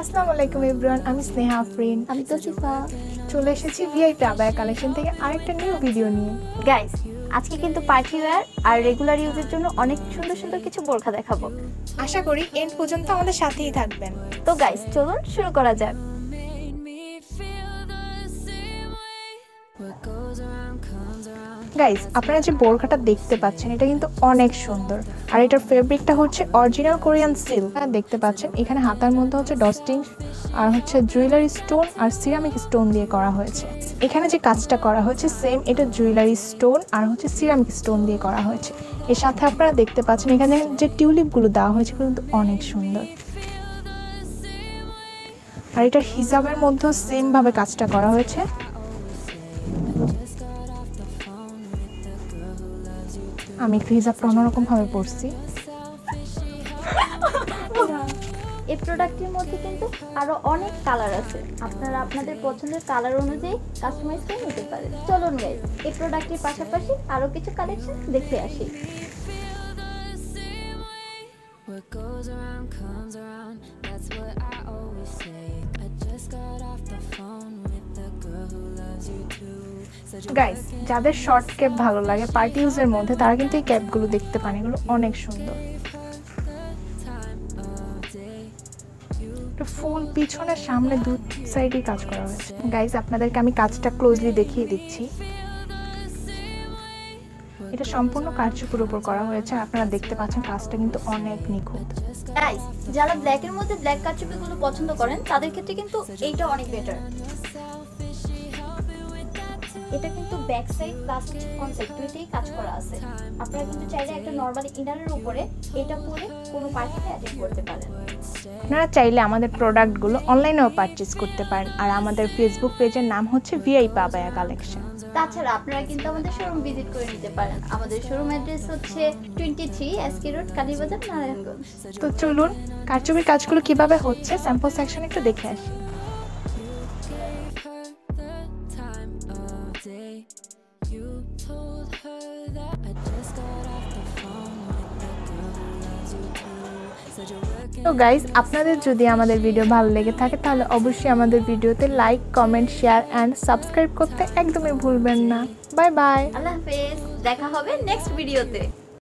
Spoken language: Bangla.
আসসালামু আলাইকুম ইব্রান আমি স্নেহা আফরিন। আমি তো সুফা চলে এসেছি ভিআইপি আবায়া কালেকশন থেকে আরেকটা নিউ ভিডিও নিয়ে। গাইস আজকে কিন্তু পার্টি ওয়্যার আর রেগুলার ইউজের জন্য অনেক সুন্দর সুন্দর কিছু বোরখা দেখাবো। আশা করি এন্ড পর্যন্ত আমাদের সাথেই থাকবেন। তো গাইস চলুন শুরু করা যাক। গাইস আপনারা যে বোরখাটা দেখতে পাচ্ছেন, এটা কিন্তু অনেক সুন্দর। আর এটার ফেব্রিকটা হচ্ছে অরিজিনাল কোরিয়ান সিল্ক দেখতে পাচ্ছেন, এখানে হাতার মধ্যে হচ্ছে ডস্টিং আর হচ্ছে জুয়েলারি স্টোন আর সিরামিক স্টোন দিয়ে করা হয়েছে। এখানে যে কাজটা করা হয়েছে সেম এটা জুয়েলারি স্টোন আর হচ্ছে সিরামিক স্টোন দিয়ে করা হয়েছে। এর সাথে আপনারা দেখতে পাচ্ছেন, এখানে যে টিউলিপগুলো দেওয়া হয়েছে কিন্তু অনেক সুন্দর। আর এটার হিজাবের মধ্যেও সেম ভাবে কাজটা করা হয়েছে। আমি একটু হিজাবটা অন্যরকম ভাবে পড়ছি এই প্রোডাক্টের মধ্যে কিন্তু আরও অনেক কালার আছে আপনারা আপনাদের পছন্দের কালার অনুযায়ী কাস্টমাইজ করে নিতে পারেন চলুন গাইস এই প্রোডাক্টের পাশাপাশি আরও কিছু কালেকশন দেখে আসি What goes around comes around. That's what I always say. I just got off the phone with the girl who loves you too. Guys যাদের শর্ট ক্যাপ ভালো লাগে পার্টি ইউজের মধ্যে তারা কিন্তু এই ক্যাপগুলো দেখতে পান, এগুলো অনেক সুন্দর। ফুল পিছনের সামনে দু সাইডে কাজ করা হয়েছে। গাইস আপনাদেরকে আমি কাজটা ক্লোজলি দেখিয়ে দিচ্ছি। এটা সম্পূর্ণ কারচুপির উপর করা হয়েছে আপনারা দেখতে পাচ্ছেন কাজটা কিন্তু অনেক নিখুঁত। গাইস যারা ব্ল্যাকের মধ্যে ব্ল্যাক কারচুপিগুলো পছন্দ করেন, তাদের ক্ষেত্রে কিন্তু এইটা অনেক বেটার এটা কিন্তু ব্যাক সাইড প্লাস কনসেপ্ট দুইটাই কাজ করা আছে। আপনারা কিন্তু চাইলে একটা নর্মাল ইনারের উপরে এটা পরে কোনো পার্টিতে অ্যাটেন্ড করতে পারেন। আপনারা চাইলে আমাদের প্রোডাক্টগুলো অনলাইনেও পারচেস করতে পারেন। আর আমাদের ফেসবুক পেজের নাম হচ্ছে ভিআই পাবায়া কালেকশন তাছাড়া আপনারা কিন্তু আমাদের শোরুম ভিজিট করে নিতে পারেন। আমাদের শোরুম অ্যাড্রেস হচ্ছে twenty three SK road Kalibazar Narayanganj তো চলুন কারচুপির কাজগুলো কীভাবে হচ্ছে স্যাম্পল সেকশন একটু দেখে আসি। Day. You told her that I just got off the phone with the girl who loves you too. Said you're working. তো গাইজ আপনাদের যদি আমাদের ভিডিও ভালো লেগে থাকে তাহলে অবশ্যই আমাদের ভিডিওতে like comment share and subscribe করতে একদমই ভুলবেন না বাই বাই আল্লাহ হাফেজ দেখা হবে নেক্সট ভিডিওতে